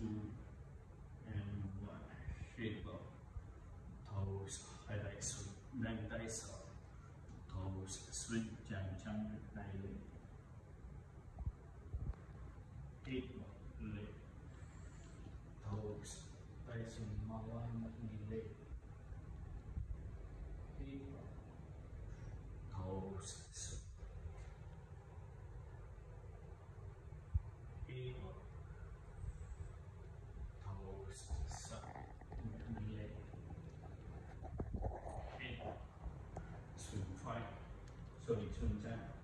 Two and shape those highlights, magnifies those swing jump chang time.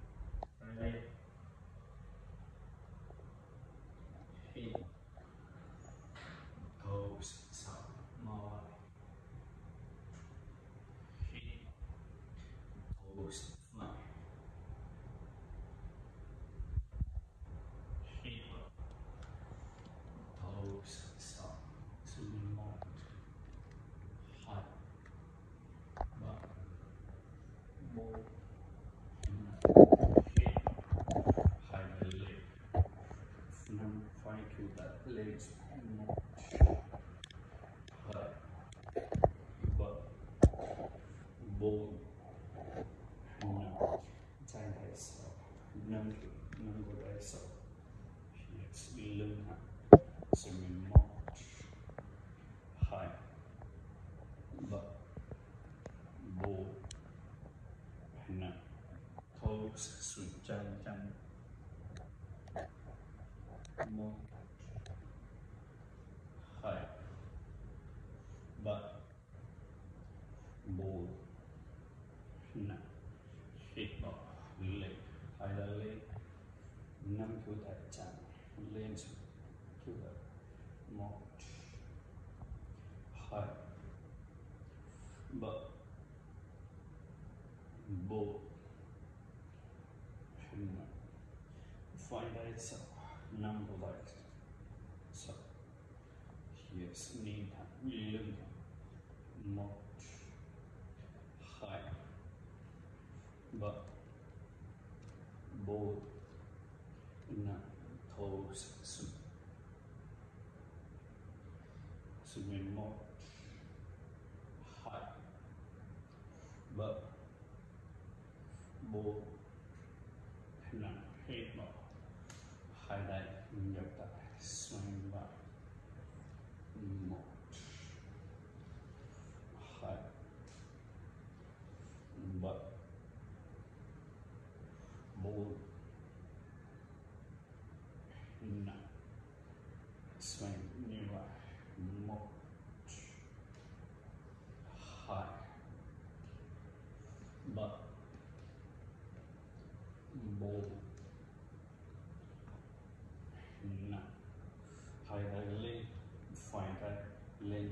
sủi chân chân, một. Hai. Ba. Bốn. Năm. Sáu bỏ lên hai là lên năm thứ đại trang lên xuống. Thứ một. so number like so here's need need more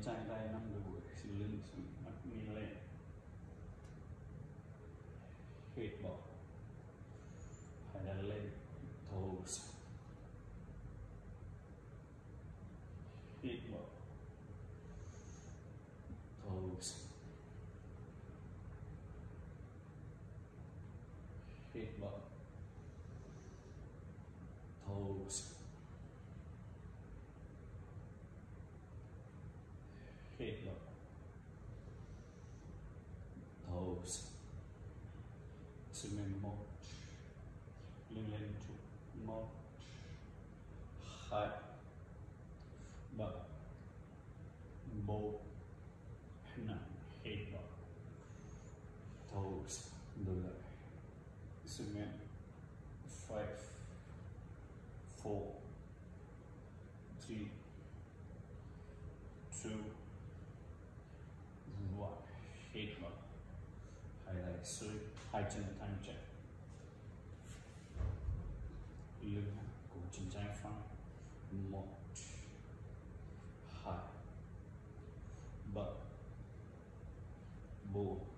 ചാനലായ നമ്മുടെ സില്ലിൽ Simemot, Lilentu, Mot, Hai, Ba, Bo, Hna, Heba, Togs, Dula, Simem, Five, Four, Three, Two, One, Heba, Hai, Lai, Sui, 200 tanca yêu của trình trang phong. Một. Hai. Bảy bốn.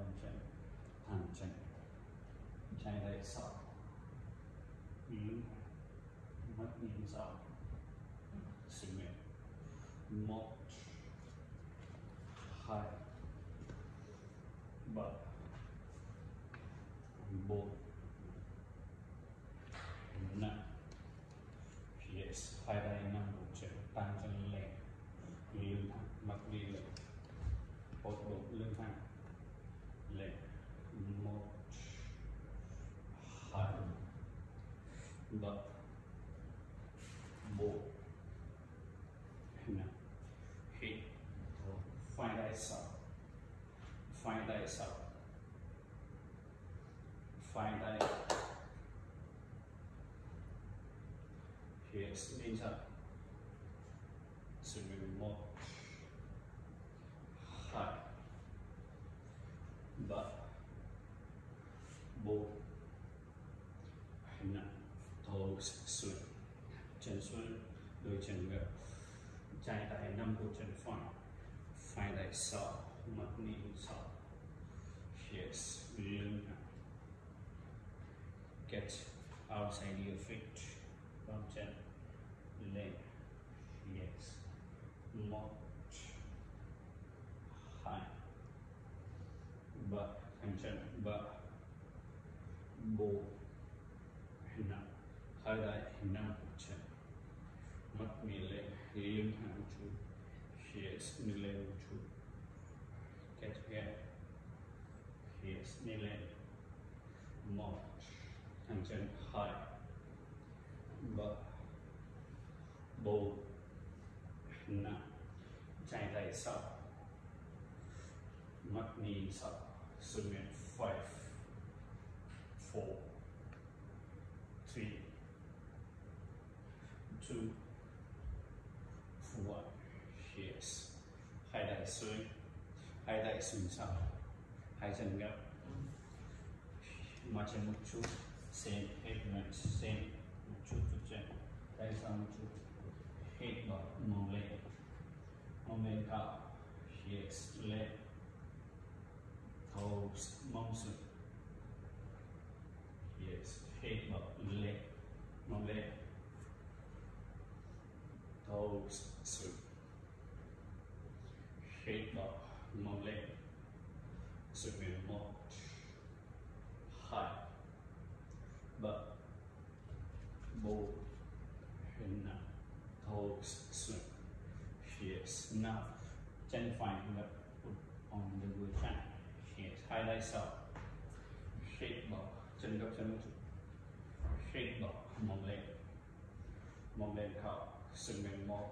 Tay nằm bấm chân hàng chân trái tay sau lưng mắt nhìn sau sự một hai ba bốn năm yes hai tay nằm bụng chân tăng chân lên lưng thẳng mắt đi lên hốt bụng lưng thẳng lên một hai ba bốn năm hít phải Find thyself. Find thyself. sau phải tay yes knees up swimming một hai ba bốn toes Swim. Chen swim. đôi chân gập trái tay nắm cổ chân phải phải tay sau mặt nhìn sau yes lưng thẳng get outside your feet bấm chân lên yes một hai ba thành chân ba bốn năm hai tay nắm cổ chân mắt nhìn lên lưng thẳng một chút yes nhìn lên một chút get together yes nhìn lên một thành chân hai. Ba bốn năm chạy tay sau mất nhìn sau sự five four three two one yes. Hai tay xuôi hai tay xuôi sau hai chân gấp mặt chân một chút same pavement same một chút chút chân tay sau một chút hít vào mông lên mông lên cao yes lên toes mông xuống yes hít vào lên mông lên toes xuống hít vào mông lên xuống lên một hai ba bốn năm toes swing yes now chân phải ngập on the good side yes hai tay sau shake bỏ chân gấp chân một chút shake bỏ mông lên mông lên sinh mệnh một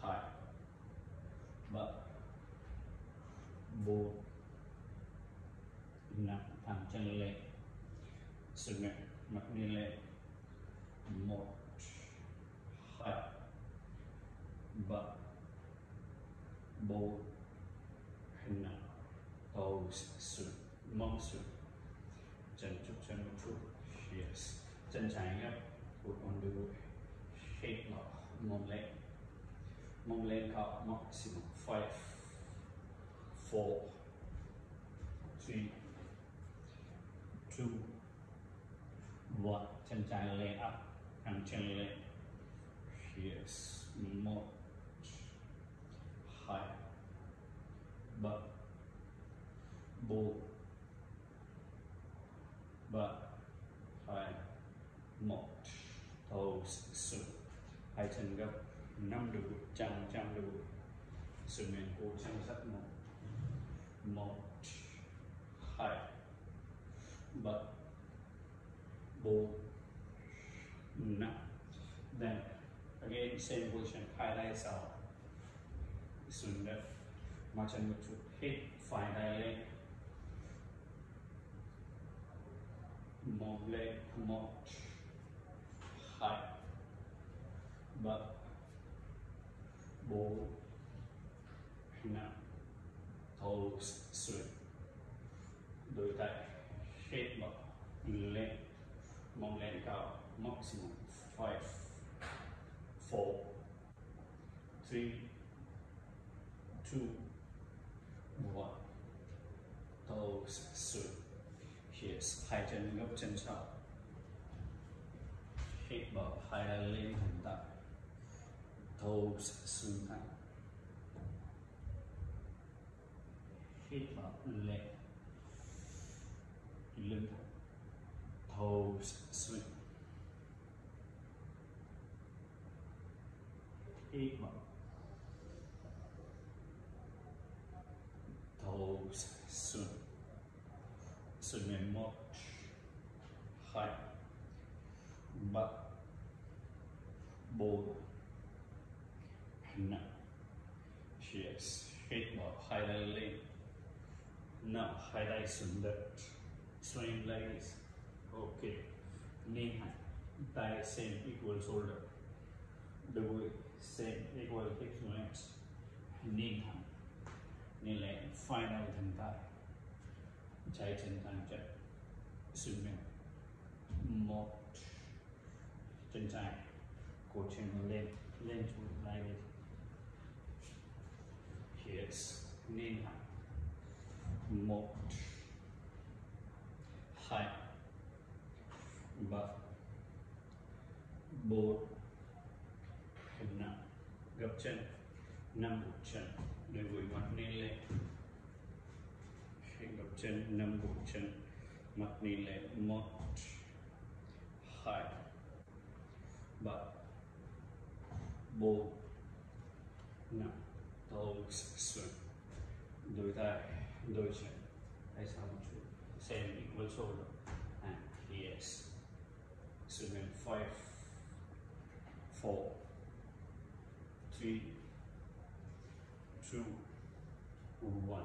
hai ba bốn năm thẳng chân lên sinh mệnh mặt đi lên một hai ba bốn năm tàu xuống mong xuống chân chúc chân một chút yes chân trái nhé put on the way shake nó mông lên mông lên cao maximum five, four, three, two, one. Chân trái lên up hàng chân lên yes một hai ba bốn ba hai một toes xuống hai chân gấp năm độ trăm trăm độ sự miền cố chân rất một. Một hai ba bốn năm. Then again same position highlights out một chút, itu hit tay lên một lên một hai but ball now toes swing đôi tay hết but lên. Mong lên cao, maximum five, four, three, two, one. Toes swing here's hai chân gấp chân sau. Hết bờ hai lên thành tạo toes swing thẳng Hít vào lên lưng thẳng toes Hít vào. bờ toes swing swing and Hai. Ba. Bốn. Highlight swing that swing like this okay. Knee high thigh same equal shoulder the way same equal hip joints knee high knee length final thân thigh trái chân thẳng chân sừng miệng một chân trái cổ chân lên lên xuống lại đi here's nên hẳn một hai ba bốn năm gập chân năm một chân để gối mặt lên lên. Khi gập chân năm một chân, mặt lên lên. Một, hai. Ba bốn năm toes swing đôi tay, đôi chân. Tay sau một chút same equal shoulder and yes swing in five four three, two, one.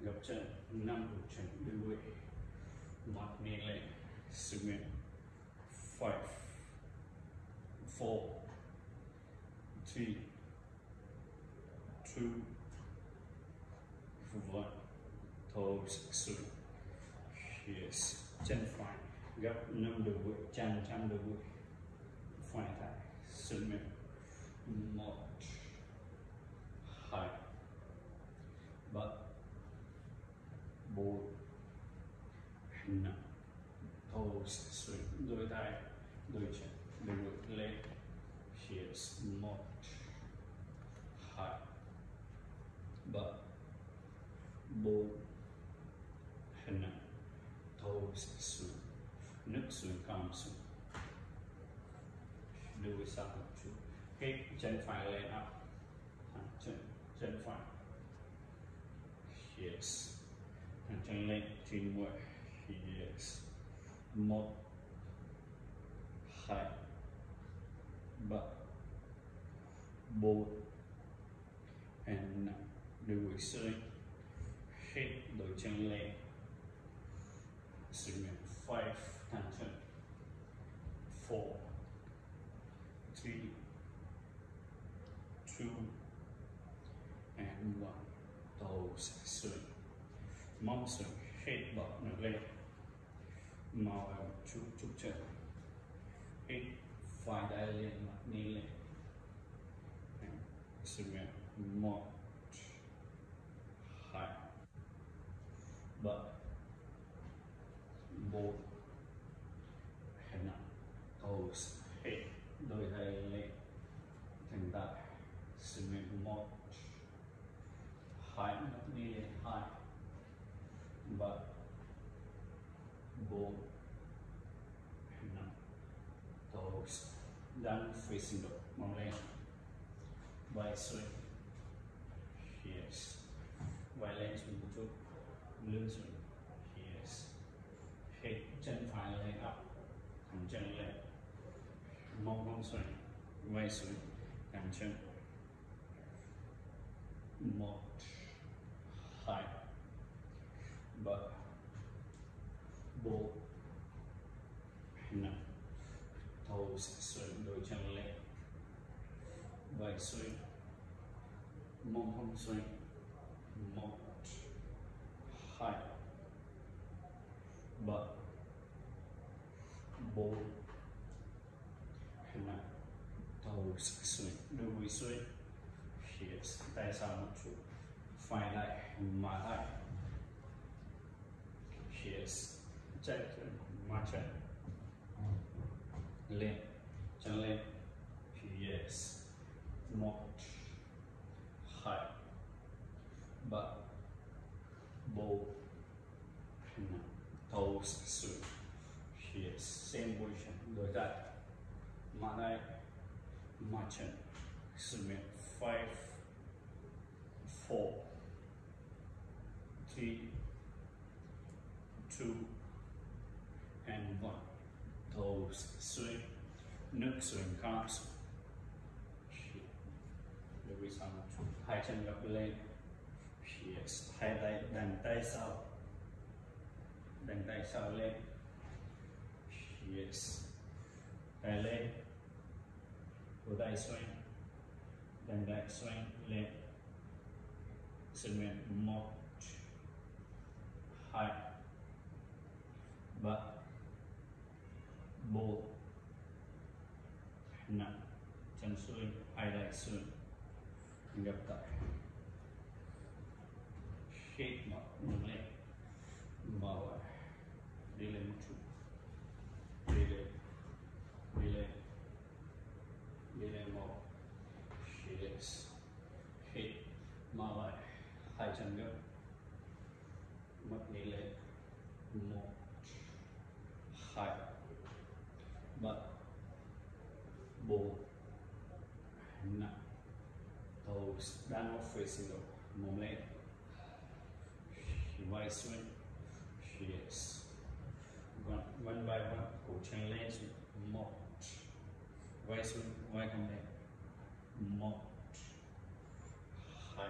Gặp chân năm bước chân đuôi mặt nên lên submit. five, four, three, two, one. Toes swing yes, chân phải. Gấp năm đầu gối chân trăm đầu gối phải tay submit. một hai ba bốn năm thô suy. Đôi tay, đôi chân, đôi ngực lên. Here's một hai ba bốn năm thô suy. Nước suy cam suy. Đôi sang một chút cái chân phải lên up chân chân phải yes. Thẳng chân lên trên mũi yes. Một hai ba bốn and năm đuôi swing hit đôi chân lên swing five thẳng chân four three, two, and one. toes swing mong sự hết bật ngược lên. Màu chút chút chân hết phải đại lên, mặt ni lên. Xin mẹ hai ba bốn năm toes hit đôi tay lên thành tại swing một hai mặt đi lên hai ba bốn năm toes down facing door mong lên vai swing yes vai lên xuống một chút lưng xuống yes hit chân phải lên up. Thẳng chân lên mông mông swing vai swing cẳng chân một hai ba bốn năm toes swing đôi chân lên vai swing mông không swing một, hai, ba, bốn, năm. Đầu suy đôi suy swing yes tay sau một chút. Phải lại, mà lại. Yes chạy mà chạy. Lên chân lên yes một hai ba bốn năm toes swing yes same position đối lại mà lại mà chân submit five, four, three, two, and one. Toes swing nước swing calves lưu ý sang một chút hai chân gập lên yes hai tay đàn tay sau đàn tay sau lên yes tay lên cổ đại xoay đàn tay swing lên cement một. Hai. Ba. Bốn. Năm. Chân xuôi hai đại xuôi gặp tại shake mở lên mở đi lên một chút facing mồm lên vai swing yes one, one by one cổ chân lên xuống một vai swing vai cong lên một hai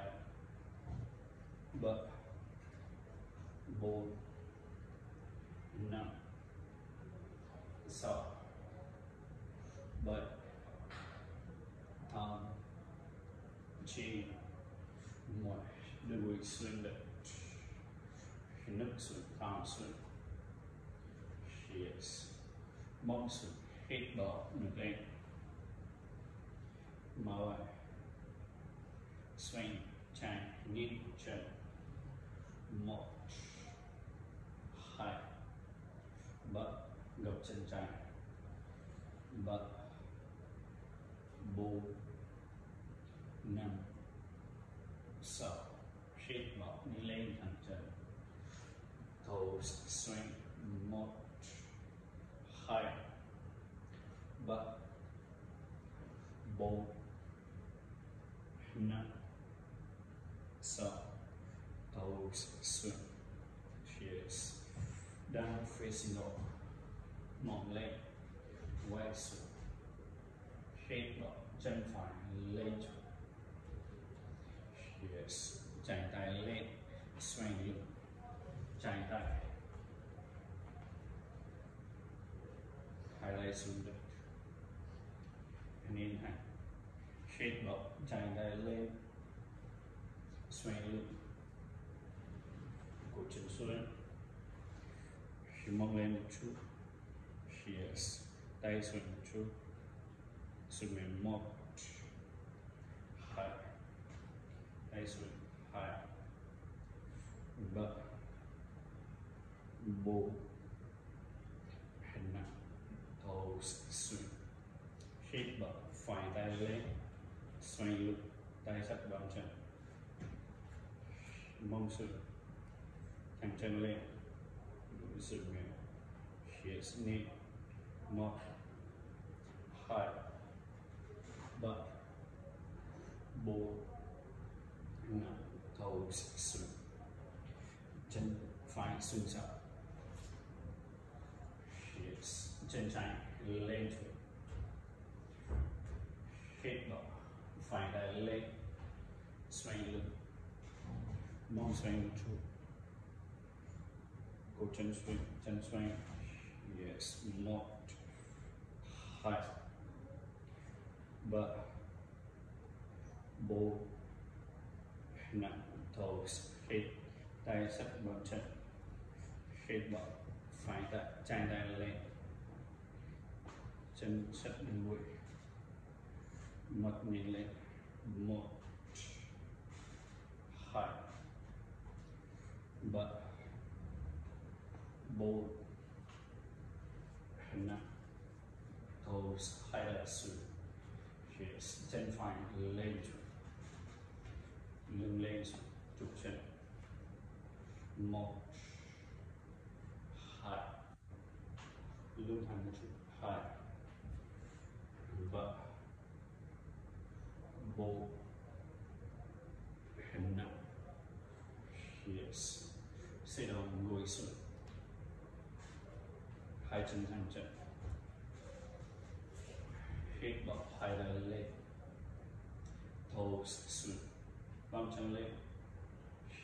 ba bốn năm sáu bảy tám chín đưa đuôi swing được nức swing calm swing yes mông swing hít bờ ngược lên mở lại swing chạy nhịp chân một hai ba gập chân trái ba bốn năm sáu hít vào đi lên thẳng chân toes swing một hai ba bốn năm sáu toes swing cheers down facing up mỏng lên quay xuống hít vào chân phải lên chỗ yes chảy tay lên xoay lưng chảy tay hai tay xuống đất nên hành hít vào chàng tay lên xoay lưng cổ chân xuống khi mong lên một chút yes tay xuống một chút xuống lên một hai, tay xuống hai. Ba bốn năm toes xuống hít vào phải tay lên xoay lưng, tay sát bàn chân. Mông xuống thẳng chân lên. Đối sự miệng yes knee một hai ba bốn năm toes xuống chân phải xuống sau chân trái lên chỗ hết vào find that leg swing lưng mông swing một chút cổ chân swing chân swing yes một hai ba bốn năm toes hít tay sắp bằng chân hít bằng phải tay chân tay lên chân sắp đuôi mặt nhìn lên một hai ba bốn năm toes hai là xuống yes chân phải lên lưng lên trục chân một hai lưng thẳng một chút hai ba bốn năm yes. Sit down ngồi xuống hai chân thẳng chân hít vào hai tay lên toes xuống bấm chân lên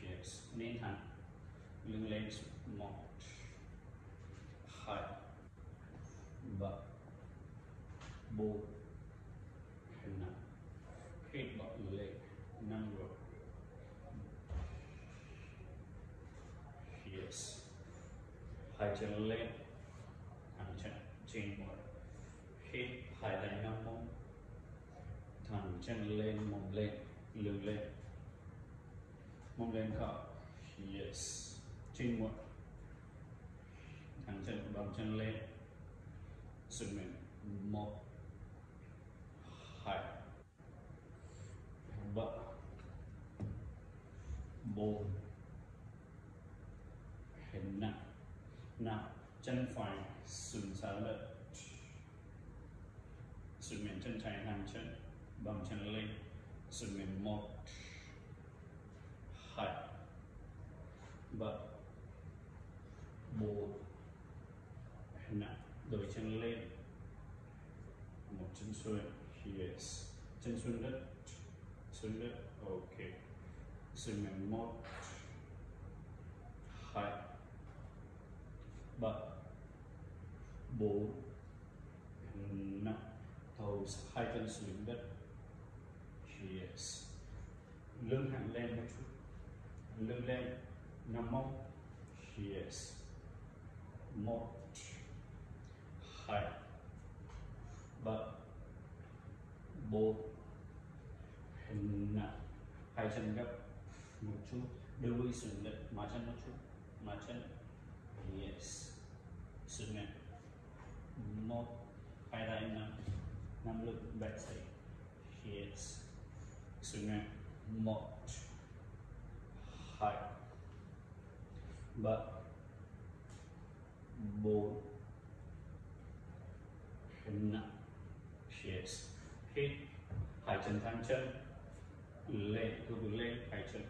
yes. Nên thẳng lưng lên xuống một hai ba. Bốn năm hít vào lên năm rồi yes hai chân lên thẳng chân trên một hít hai tay nắm mông thẳng chân lên, mông lên, lưng lên. Mông lên cao yes. Trên muộn. Thẳng chân bằng chân lên. Sụt mình. Một. Hai. Ba. Bốn. Hình nặng. Nặng. Chân phải sụn xa lợi sụt mình, chân trái hàng chân bằng chân lên sự mình một hai ba bốn năm đổi chân lên một chân xuống yes. Chân xuống đất xuống đất ok. Sự mình một hai ba bốn năm thầu hai chân xuống đất yes ờ, lưng hẳn lên một chút. Lưng lên nằm mông yes một, hai, ba, bốn, năm. Hai chân gấp một chút, đưa đuôi xuống đất mà chân một chút mà chân. Yes xuống nhẹ một, hai tay, năm. Năm lực bẹt side yes xuống nhẹ một hai ba bốn năm yes hít hai chân thẳng chân. Lên từ từ lên hai chân.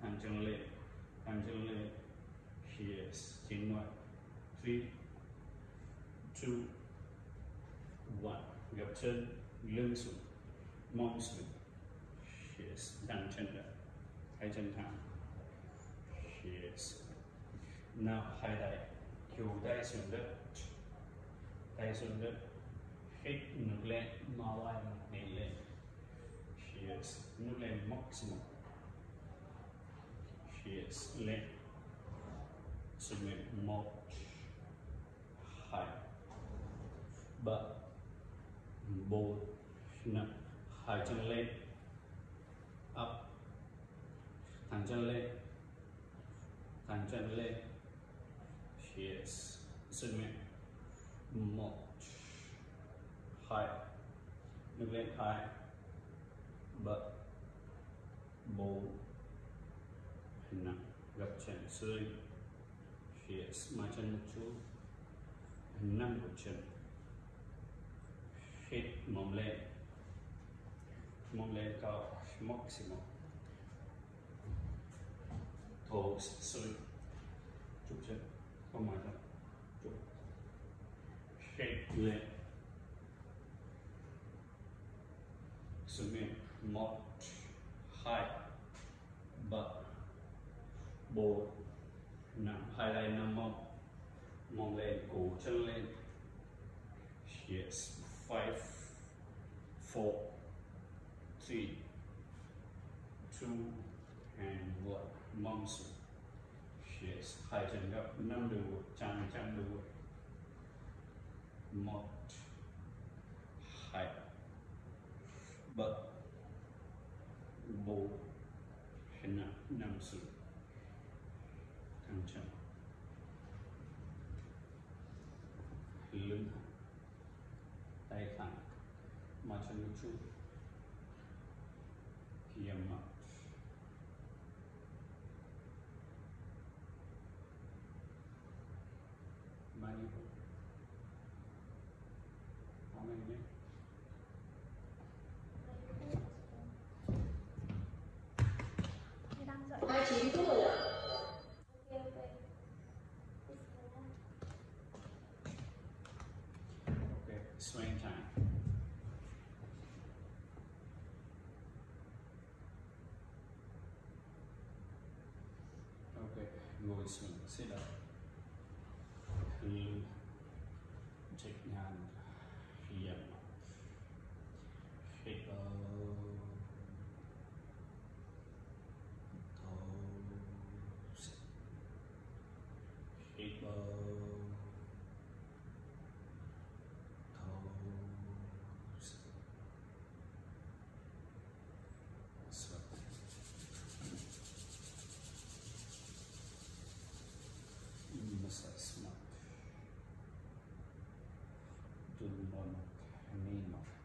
Thẳng chân lên thẳng chân lên yes chín ngoài three. Two. One. Gập chân. Lưng xuống. Mông xuống yes thẳng chân ra hai chân thẳng yes now hai tay kiều tay xuống đất tay xuống đất hít nước lên mau ai nhảy lên yes nước lên maximum. Yes lên xuống lên một hai ba bốn năm hai chân lên up. Thẳng chân lên. Thẳng chân lên. Yes. Xuống lên một. Hai. Nâng lên. Hai. Ba bốn. Năm. Gập chân dưới yes. Mà chân một chút. Năm của chân. Hít mông lên mong lên cao maximum thổ dưới chụp chân không mà đâu, chụp. Shape lên submit mod high but bold nằm highlight nằm mong mong lên cổ chân lên yes five four three two and one mong xuống yes hai chân gấp năm đầu chân chân đầu mod high but bold hina năm xuống Thăng chân lưng. swing time. in um, Khamenov.